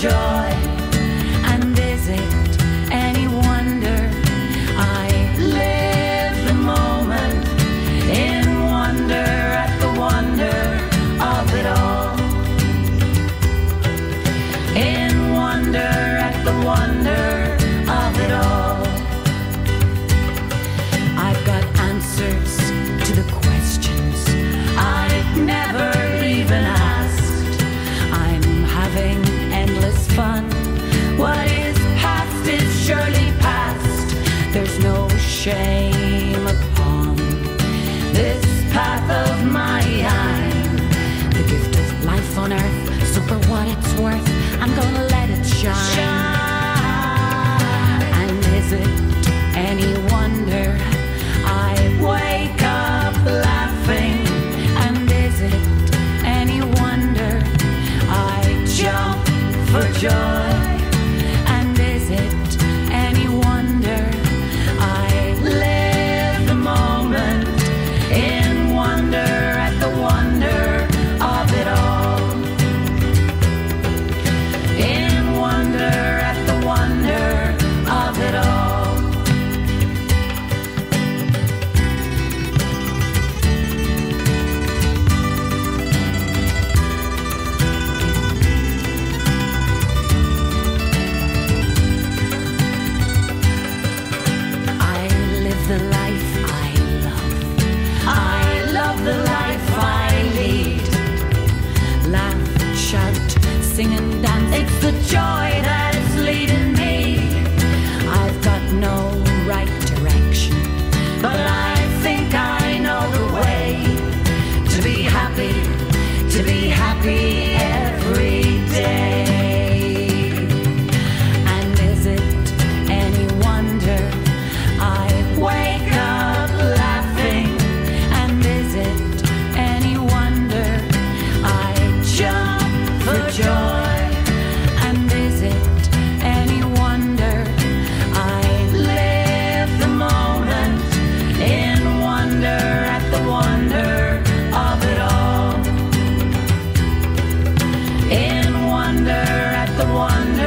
joy. And is it any wonder I live the moment in wonder at the wonder of it all? In wonder at the wonder of it all. I've got answers to the questions I never even asked. I'm having change. the life I one.